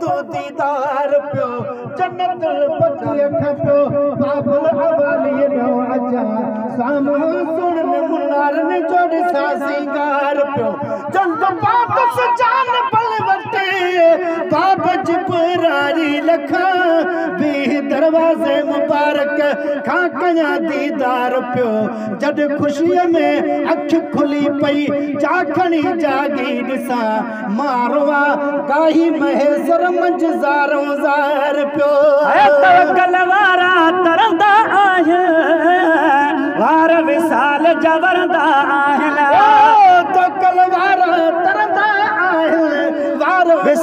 तू दीदार पियो जन्नत पतीअ खां पियो बाबल हवाली ॾियो अचा साम्हूं सुण मुनारनि जो ॾिसां सिंगार पियो जल्द वापसि खां कया दीदार पियो जद खुशीअ में अख खुली पई चाखणी जागी ॾिसां मारवा काही महेसर मंझ ज़ार ज़ार पियो वार विसाल जवरदा आहिनि तो कलवारा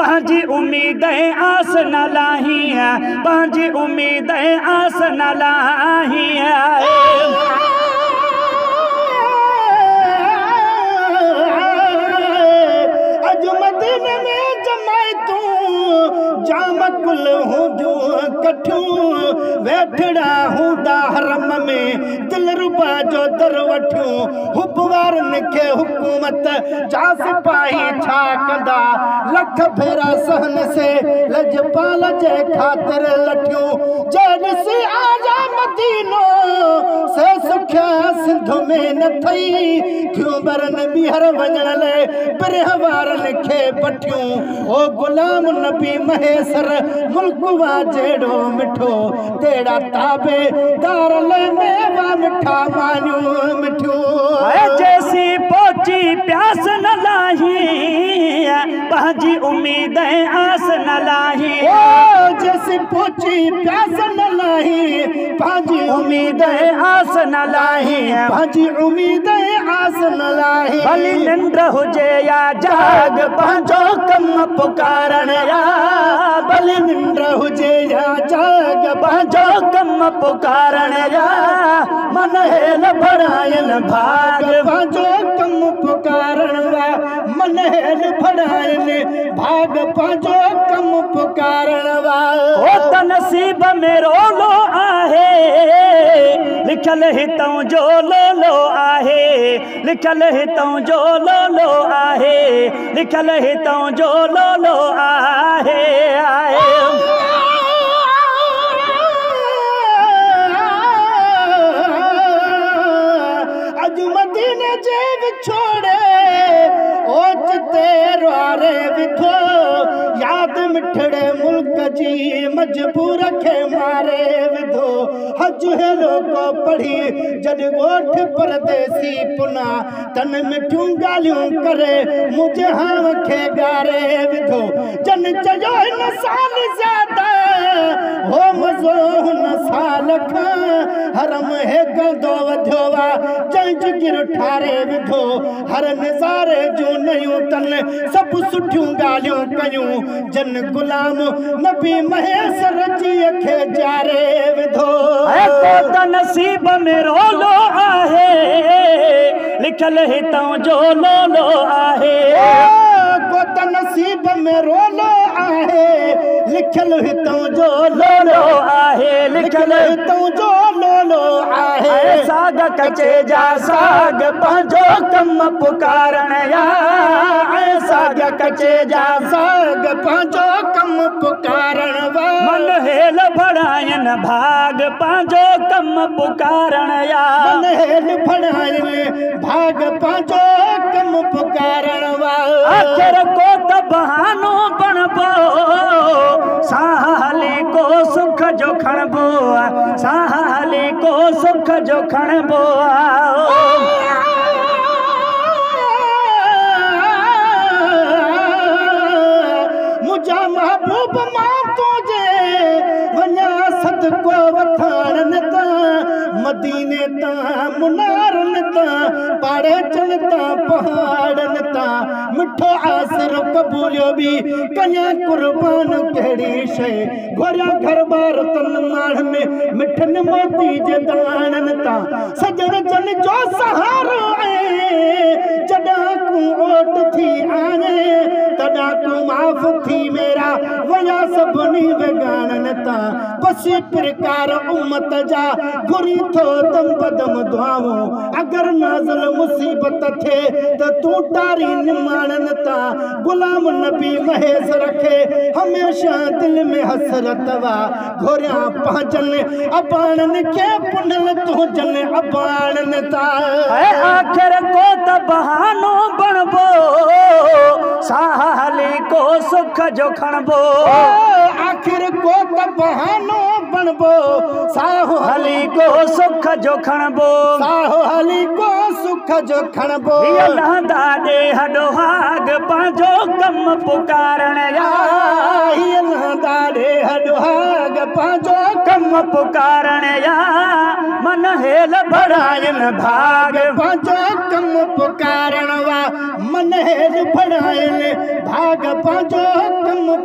पंहिंजी आसन हूंदियूं वेठड़ा हूंदा हरम में दिल रुपा जो दर वट نو حبوار نکھے حکومت جا سپاہی چھا کندہ لکھ بھیرا سہن سے لج پال خاطر لٹیو جن سے آجا مدینو سے سکھا سندھو میں نتھائی کیوں برن بھی وجن لے پرہوار لکھے پٹھیوں او گلام نبی محیسر ملک واجیڑو مٹھو تیڑا تابے دار لے میں وہ مٹھا پنج امید ہے آس نہ لاهي او جسم پونچي پياس نہ لاهي پنج امید ہے آس نہ لاهي پنج امید ہے آس نہ لاهي بھلي نیند ہوجي يا جاگ پونچو کم پکارن يا بھلي نیند ہوجي يا جاگ باجو کم پکارن يا من هے لبناں नसीब में लिखियल हितां जो लोलो आहे लिखियलु हितां जो लोलो आहे लिखियलु हितां जो लोलो आहे मजबूर के मारे विधो हज है लोगों पढ़ी जड़ गोठ पर देसी पुना तन में क्यों गालियों करे मुझे हाँ के गारे विधो जन चाहो इन साल ज़्यादा हो न ا لکھ حرم ہے گندو وجھوا چنجگر اٹھارے ودو ہر نظارے جو نہیں اونتن سب سٹھوں گاليو کيون جن غلام نبی مہیسر جی اکھے جارے ودو اے کوتن نصیب میرو لو آہے لکھل ہے تو جو لو لو آہے اے کوتن نصیب میرو لو آہے لکھل साग कचे जा साग पंहिंजो कम पुकारे जा साग पंहिंजो कम पुकारणाइनि भाग पंहिंजो कम पुकार भाग पंहिंजो बणबो साह सुख जो खणबो आ को सुख जो खणबो आ मुजा महबूब मा तुजे वन्या सद को मदीने ता मुना चलता पहाड़न ता मिठो आसर कबूलियो भी कन्या कुर्बान कड़ी शे घोरा घर बार तन माल में मिठन मोती जे दानन ता सजर जन जो सहारो ए चडा कु ओट थी आने तडा कु माफ ويا سبني وگڻن تا بسي پرڪار امت جا غري ٿو تم بدرم دعاوو اگر نازل مصيبت ٿي ته تو ٽاري نمانن تا غلام نبي مهيس رکي هميشه دل ۾ حسرت وا غوريان پڄن ابانن کي پنهن تو جن ابانن تا هايه آخر ڪو تباهانو بڻبو ساحلي ख जो खणबो साह हलीबो साह हली को सुख जो खणबो पंहिंजो कमु पुकारणु ॾाॾे पंहिंजो कमु पुकारण या मन भरायल भाग पंहिंजो पुकारो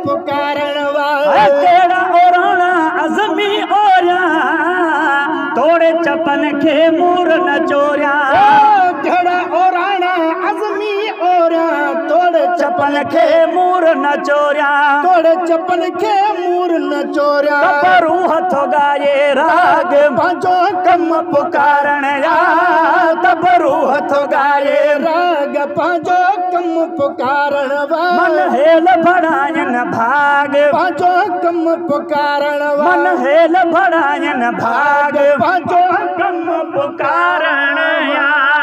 पुकार तोड़े चपनि खे मूर न जोड़िया जपल खे मोर न चोरिया मोड़ जपल खे मोर न चोरिया भरू हथ ॻाए राग पंहिंजो कम पुकारण या त भरू हथ राग पंहिंजो कम पुकारण वेल बणायनि भाग पंहिंजो कम पुकारण वेल बणायनि भाग वञो कम पुकारण या